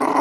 Oh.